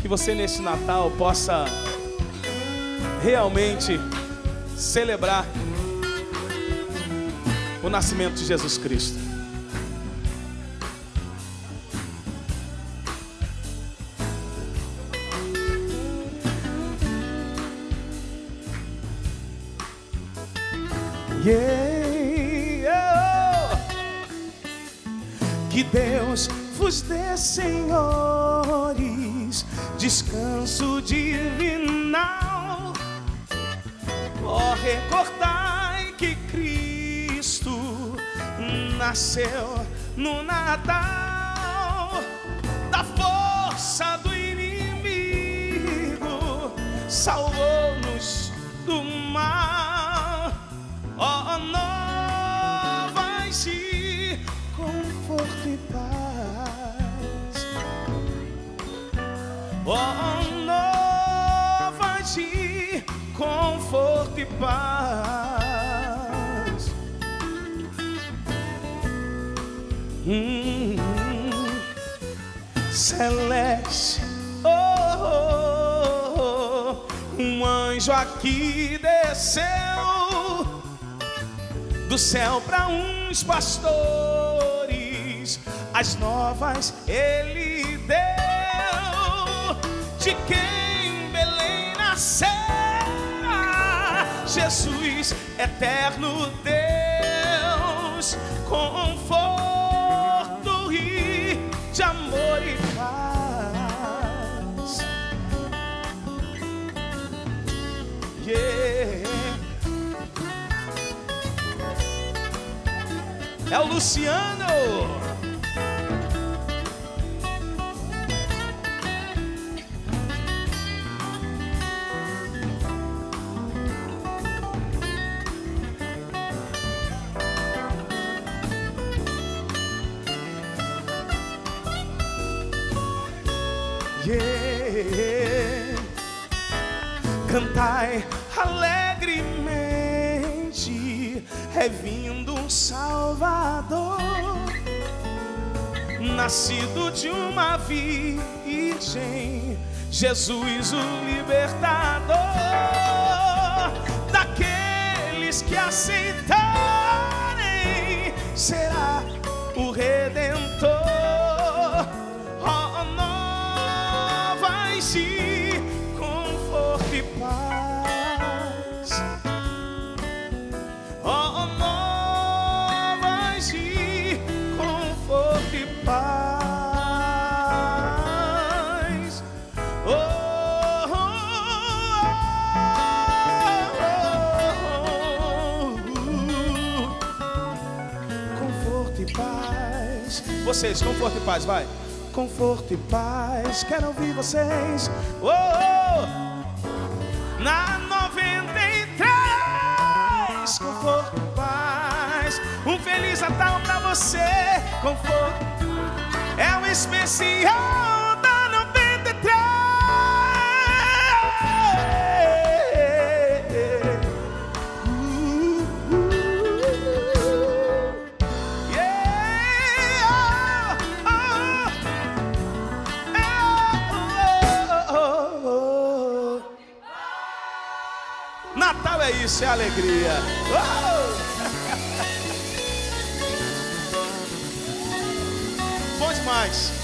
Que você nesse Natal possa realmente celebrar o nascimento de Jesus Cristo. Yeah, Que Deus vos dê, senhores, descanso divinal. Ó, recordai que Cristo nasceu no Natal, da força do inimigo, salvou-nos do mal. Ó, novas Ó, novas de conforto e paz. Hum, celeste, oh, oh, oh, um anjo aqui desceu do céu para uns pastores, as novas ele deu de quem Belém nasceu, Jesus, eterno Deus, conforto e de amor e paz. Yeah. É o Luciano. Cantai alegremente, é vindo um Salvador, nascido de uma virgem, Jesus o libertador, daqueles que aceitarem, será o redentor. De conforto e paz. Oh, novas de conforto e paz. Oh, oh, oh. Conforto e paz. Vocês, conforto e paz, vai. Conforto e paz. Quero ouvir vocês. Oh, oh. Na 93, conforto e paz. Um feliz Natal pra você, conforto. É um especial isso, é alegria. Uau! Bom demais.